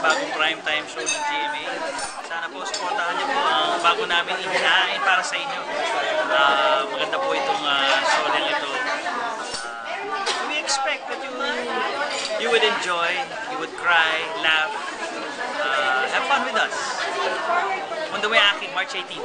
bagong prime time show ng GMA. Sana po supportahan niyo po ang bago namin ihain para sa inyo. Ah, maganda po itong uh, show lang ito. Ah, we expect that you you would enjoy, you would cry, laugh, uh, have fun with us. On the way akin, March 18.